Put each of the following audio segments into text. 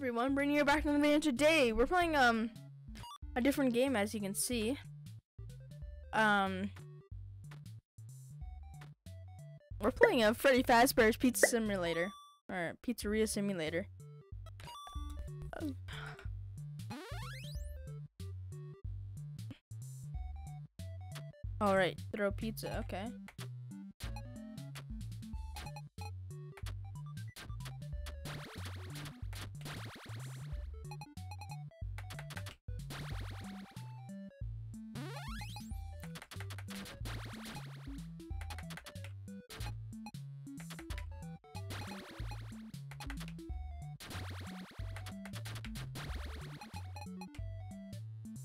everyone, bringing you back to the video today. We're playing um a different game as you can see. Um We're playing a Freddy Fazbear's Pizza Simulator or Pizzeria Simulator. Um, All right, throw pizza. Okay.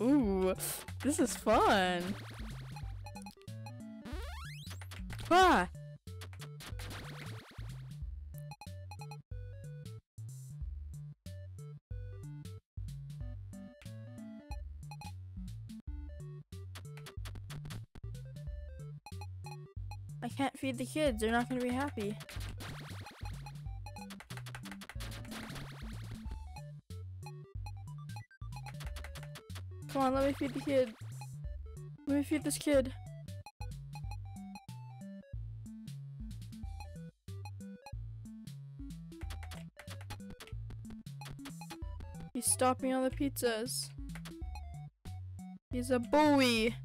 Ooh, this is fun. Ah! I can't feed the kids. They're not going to be happy. Come on, let me feed the kid. Let me feed this kid. He's stopping all the pizzas. He's a bully.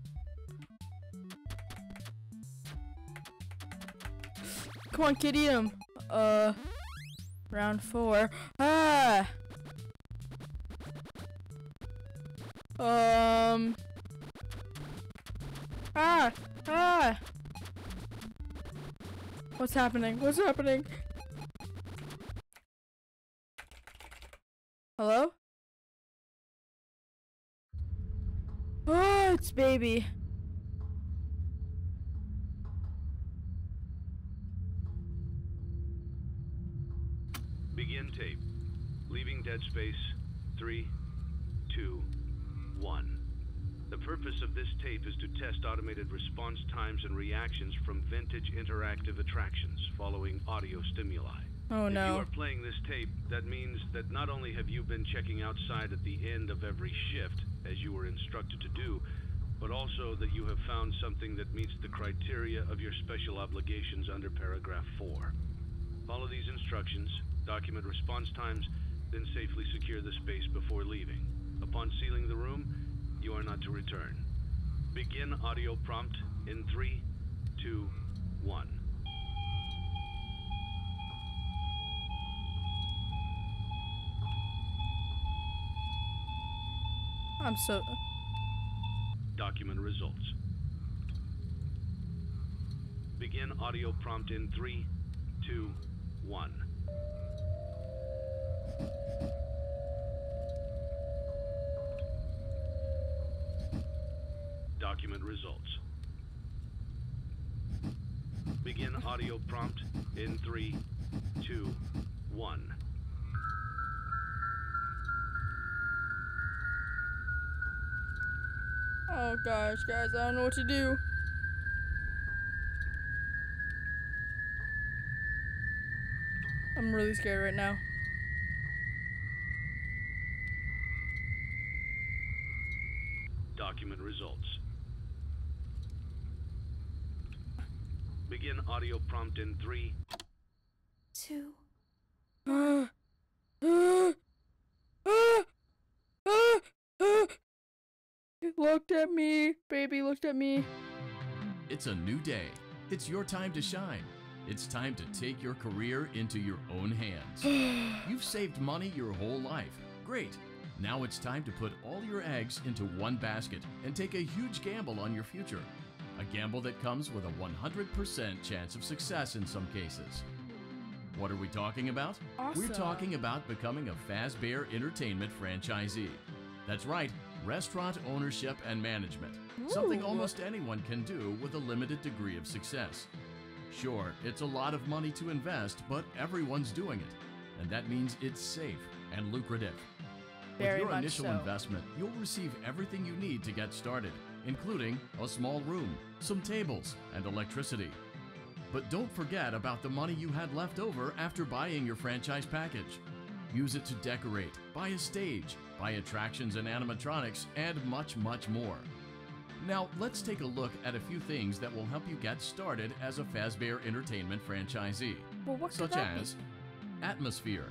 Come on, kid, eat him. Uh, round four. Ah! Um. Ah! Ah! What's happening? What's happening? Hello? Oh, it's baby. Begin tape. Leaving Dead Space. Three, tape is to test automated response times and reactions from vintage interactive attractions following audio stimuli. Oh If you are playing this tape, that means that not only have you been checking outside at the end of every shift, as you were instructed to do, but also that you have found something that meets the criteria of your special obligations under paragraph 4. Follow these instructions, document response times, then safely secure the space before leaving. Upon sealing the room, you are not to return. Begin audio prompt in three, two, one. I'm so. Document results. Begin audio prompt in three, two, one. Results. Begin audio prompt in three, two, one. Oh gosh, guys, I don't know what to do. I'm really scared right now. Document results. Begin audio prompt in three, Two. He looked at me. Baby looked at me. It's a new day. It's your time to shine. It's time to take your career into your own hands. You've saved money your whole life. Great. Now it's time to put all your eggs into one basket and take a huge gamble on your future. A gamble that comes with a 100% chance of success in some cases. What are we talking about? We're talking about becoming a Fazbear Entertainment franchisee. That's right, restaurant ownership and management. Something almost anyone can do with a limited degree of success. Sure, it's a lot of money to invest, but everyone's doing it. And that means it's safe and lucrative. Very With your initial so. investment, you'll receive everything you need to get started, including a small room, some tables, and electricity. But don't forget about the money you had left over after buying your franchise package. Use it to decorate, buy a stage, buy attractions and animatronics, and much, much more. Now, let's take a look at a few things that will help you get started as a Fazbear Entertainment franchisee, Well, such that be? as atmosphere.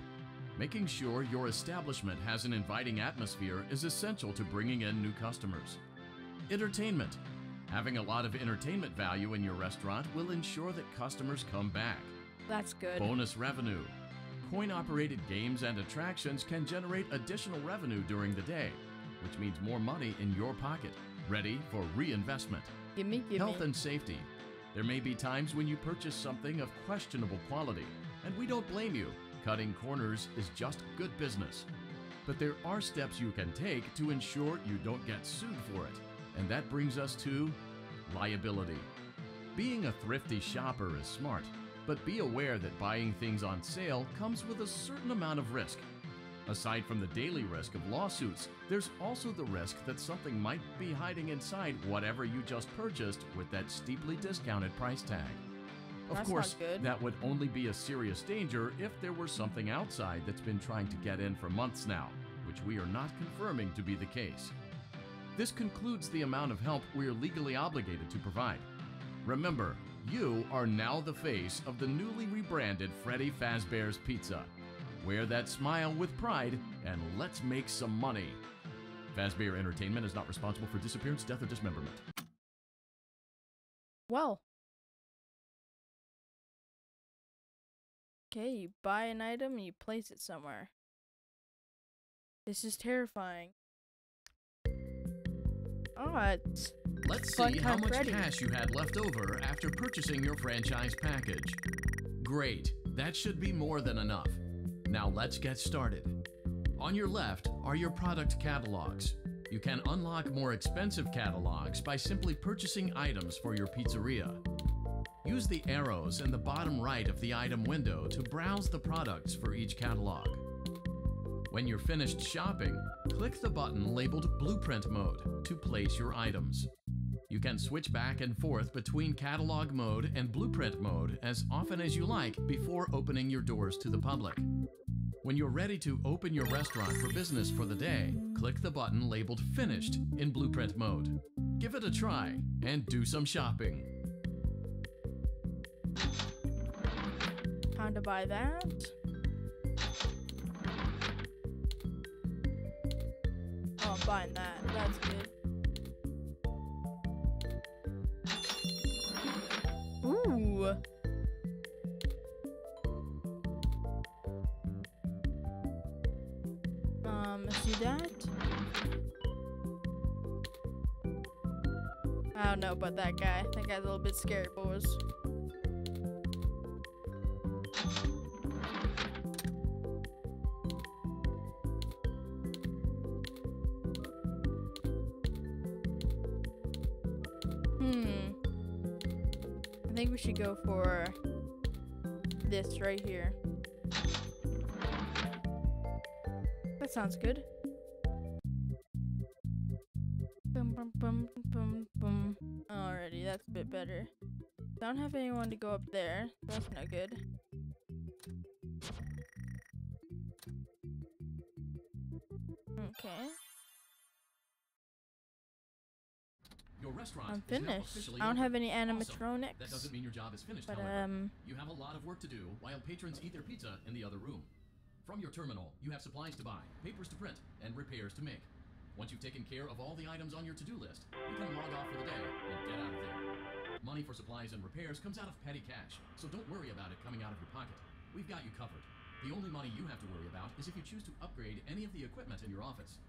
Making sure your establishment has an inviting atmosphere is essential to bringing in new customers. Entertainment. Having a lot of entertainment value in your restaurant will ensure that customers come back. That's good. Bonus revenue. Coin operated games and attractions can generate additional revenue during the day, which means more money in your pocket, ready for reinvestment. Gimme, gimme. Health and safety. There may be times when you purchase something of questionable quality, and we don't blame you. Cutting corners is just good business. But there are steps you can take to ensure you don't get sued for it. And that brings us to liability. Being a thrifty shopper is smart, but be aware that buying things on sale comes with a certain amount of risk. Aside from the daily risk of lawsuits, there's also the risk that something might be hiding inside whatever you just purchased with that steeply discounted price tag. Of That's course, that would only be a serious danger if there were something outside that's been trying to get in for months now, which we are not confirming to be the case. This concludes the amount of help we are legally obligated to provide. Remember, you are now the face of the newly rebranded Freddy Fazbear's Pizza. Wear that smile with pride and let's make some money. Fazbear Entertainment is not responsible for disappearance, death, or dismemberment. Well. Okay, you buy an item and you place it somewhere. This is terrifying. Alright. Let's see how much Freddy. cash you had left over after purchasing your franchise package. Great, that should be more than enough. Now let's get started. On your left are your product catalogs. You can unlock more expensive catalogs by simply purchasing items for your pizzeria. Use the arrows in the bottom right of the item window to browse the products for each catalog. When you're finished shopping, click the button labeled Blueprint Mode to place your items. You can switch back and forth between Catalog Mode and Blueprint Mode as often as you like before opening your doors to the public. When you're ready to open your restaurant for business for the day, click the button labeled Finished in Blueprint Mode. Give it a try and do some shopping. Time to buy that. That. That's good. Ooh. Um, do that. I don't know about that guy. That guy's a little bit scary, boys. Hmm. I think we should go for this right here. That sounds good. Bum, bum, bum, bum, bum. Alrighty, that's a bit better. Don't have anyone to go up there. That's no good. Okay. Restaurant I'm finished. I don't have any animatronics. That doesn't mean your job is finished, But however. um You have a lot of work to do while patrons eat their pizza in the other room. From your terminal, you have supplies to buy, papers to print, and repairs to make. Once you've taken care of all the items on your to-do list, you can log off for the day and get out of there. Money for supplies and repairs comes out of petty cash, so don't worry about it coming out of your pocket. We've got you covered. The only money you have to worry about is if you choose to upgrade any of the equipment in your office.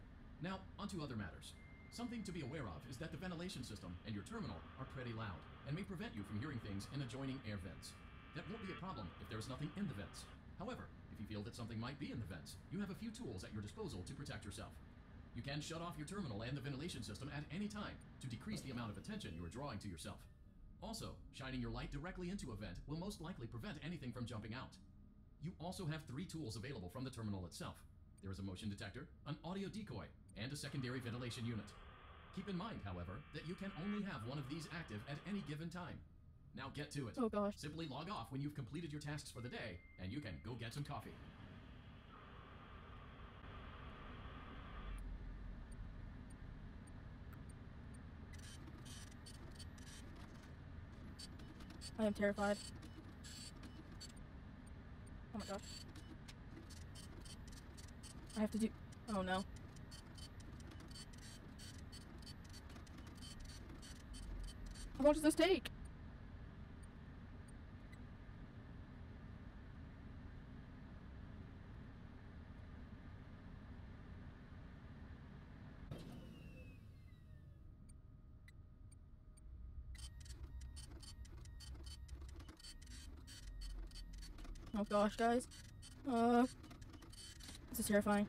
Now, onto other matters. Something to be aware of is that the ventilation system and your terminal are pretty loud and may prevent you from hearing things in adjoining air vents. That won't be a problem if there is nothing in the vents. However, if you feel that something might be in the vents, you have a few tools at your disposal to protect yourself. You can shut off your terminal and the ventilation system at any time to decrease the amount of attention you are drawing to yourself. Also, shining your light directly into a vent will most likely prevent anything from jumping out. You also have three tools available from the terminal itself. There is a motion detector, an audio decoy, and a secondary ventilation unit. Keep in mind, however, that you can only have one of these active at any given time. Now get to it. Oh gosh. Simply log off when you've completed your tasks for the day, and you can go get some coffee. I am terrified. Oh my gosh. I have to do... Oh no. Long does this take? Oh gosh, guys. Uh, this is terrifying.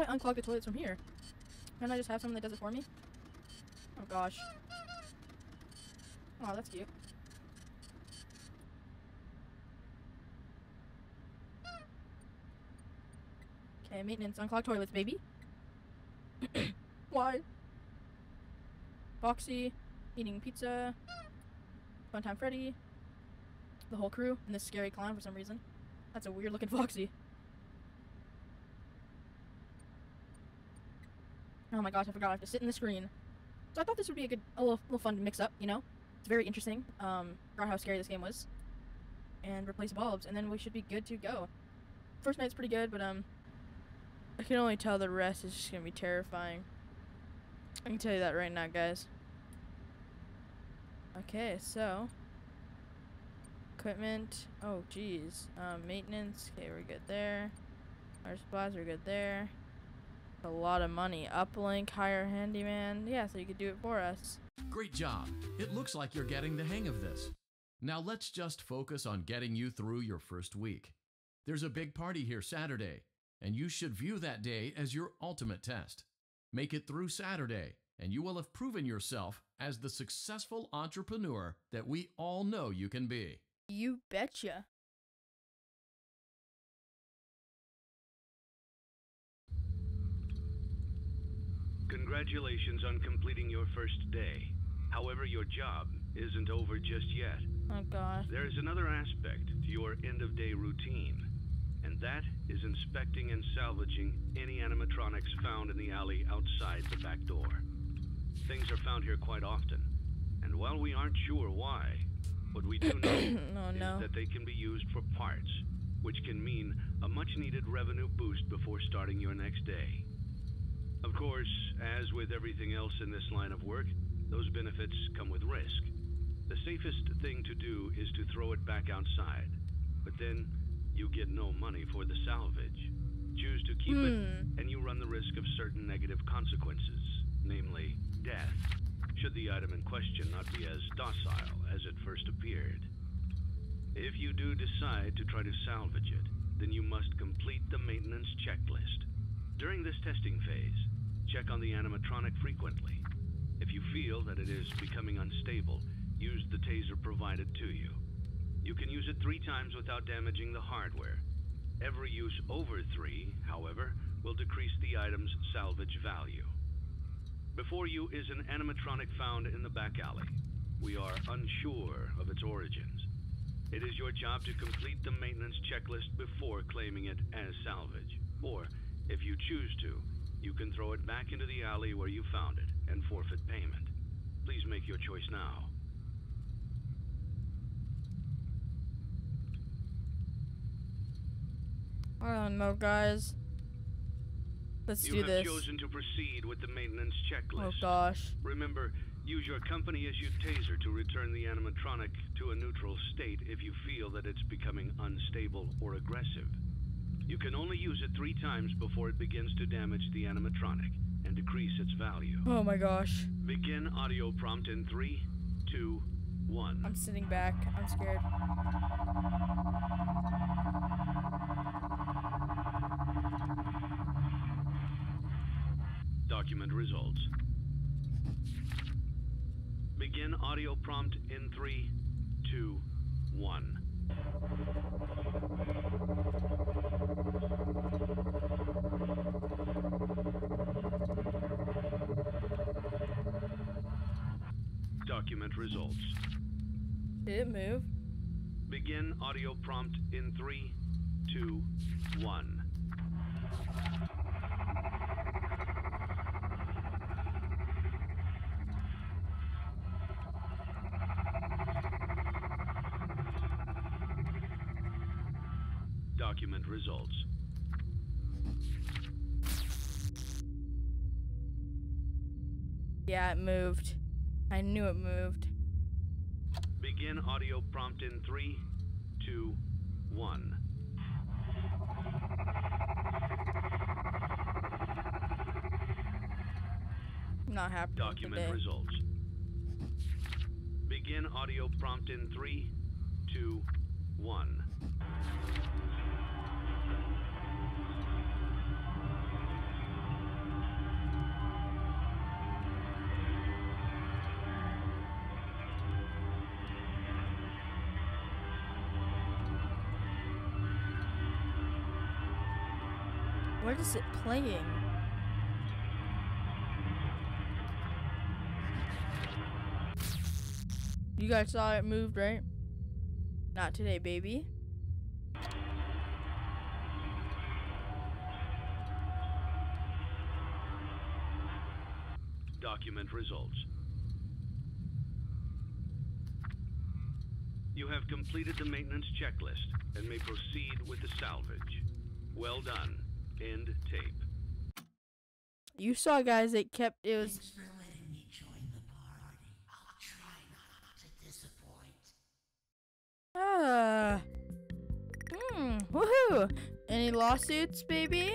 Do I unclog the toilets from here? Can I just have someone that does it for me? Oh gosh. Oh, that's cute. Okay, maintenance, unclog toilets, baby. Why? Foxy, eating pizza, Funtime Freddy, the whole crew, and this scary clown for some reason. That's a weird looking Foxy. Oh my gosh, I forgot I have to sit in the screen. So I thought this would be a good, a little, little fun to mix up, you know? It's very interesting. Um, forgot how scary this game was. And replace bulbs, and then we should be good to go. First night's pretty good, but um, I can only tell the rest is just gonna be terrifying. I can tell you that right now, guys. Okay, so equipment. Oh, geez. Um, maintenance. Okay, we're good there. Our supplies are good there. A lot of money. Uplink, hire handyman. Yeah, so you could do it for us. Great job. It looks like you're getting the hang of this. Now let's just focus on getting you through your first week. There's a big party here Saturday, and you should view that day as your ultimate test. Make it through Saturday, and you will have proven yourself as the successful entrepreneur that we all know you can be. You betcha. Congratulations on completing your first day. However, your job isn't over just yet. Oh gosh. There's another aspect to your end of day routine, and that is inspecting and salvaging any animatronics found in the alley outside the back door. Things are found here quite often, and while we aren't sure why, what we do know oh no. is that they can be used for parts, which can mean a much needed revenue boost before starting your next day. Of course, as with everything else in this line of work, those benefits come with risk. The safest thing to do is to throw it back outside, but then you get no money for the salvage. Choose to keep it, Hmm. and you run the risk of certain negative consequences, namely death, should the item in question not be as docile as it first appeared. If you do decide to try to salvage it, then you must complete the maintenance checklist. During this testing phase, check on the animatronic frequently. If you feel that it is becoming unstable, use the taser provided to you. You can use it three times without damaging the hardware. Every use over three, however, will decrease the item's salvage value. Before you is an animatronic found in the back alley. We are unsure of its origins. It is your job to complete the maintenance checklist before claiming it as salvage. Or, if you choose to, you can throw it back into the alley where you found it and forfeit payment. Please make your choice now. I don't know, guys. Let's you do have this. chosen to proceed with the maintenance oh, checklist. Oh gosh. Remember, use your company issued taser to return the animatronic to a neutral state if you feel that it's becoming unstable or aggressive. You can only use it three times before it begins to damage the animatronic and decrease its value. Oh my gosh. Begin audio prompt in three, two, one. I'm sitting back. I'm scared. Document results. Begin audio prompt in three, two, one. Did it move? Begin audio prompt in three, two, one. Document results. Yeah, it moved. I knew it moved. Begin audio prompt in three, two, one. Not happy Document today. results. Begin audio prompt in three, two, one. Is it playing? You guys saw it moved, right? Not today, baby. Document results. You have completed the maintenance checklist and may proceed with the salvage. Well done. End tape. You saw, guys. It kept. It was. Thanks for letting me join the party. I'll try not to disappoint. Ah. Hmm. Woohoo! Any lawsuits, baby?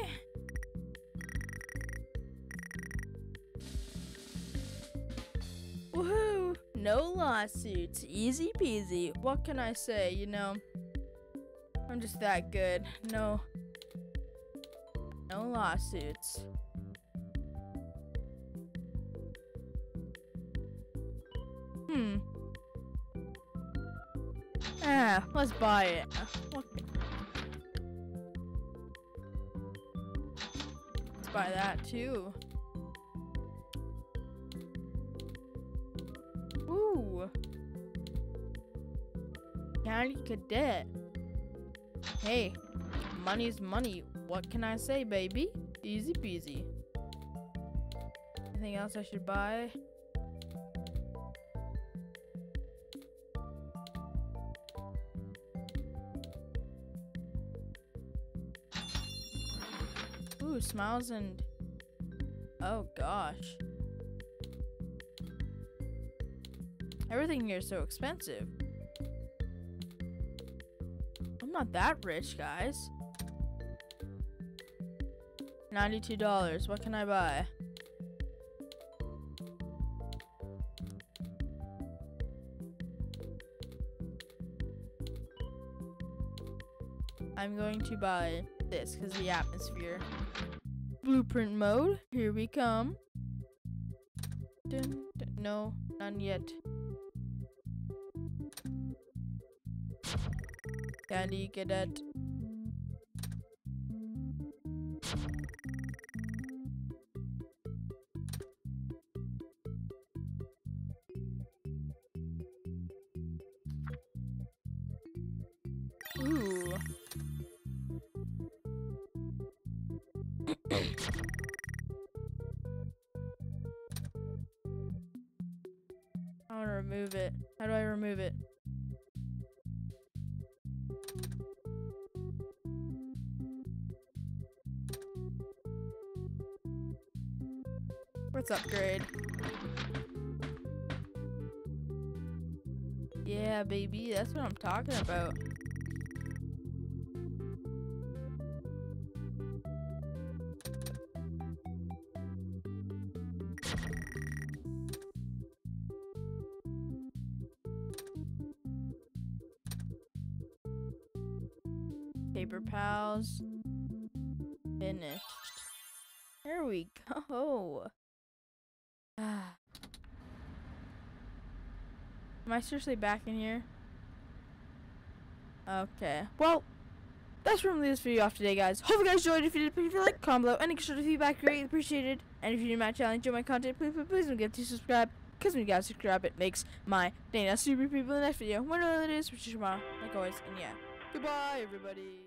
Woohoo! No lawsuits. Easy peasy. What can I say? You know, I'm just that good. No. No lawsuits. Hmm. Ah, let's buy it. Okay. Let's buy that too. Ooh. Candy Cadet. Hey, money's money. What can I say, baby? Easy peasy. Anything else I should buy? Ooh, smiles and. Oh gosh. Everything here is so expensive. I'm not that rich, guys. $92. What can I buy? I'm going to buy this because the atmosphere. Blueprint mode. Here we come. Dun, dun, no, none yet. Candy cadet. Ooh. Remove it. How do I remove it? Let's upgrade. Yeah, baby, that's what I'm talking about. Mm. Finished. There we go. Am I seriously back in here? Okay. Well, that's from this video off today, guys. Hope you guys enjoyed. If you did, please like, comment below, any constructive feedback, greatly appreciated. And if you're new to my channel, enjoy my content, please, please, please don't forget to subscribe. Because when you guys subscribe, it makes my day. Now, super people in the next video. Whenever it is, which is tomorrow, like always. And yeah, goodbye, everybody.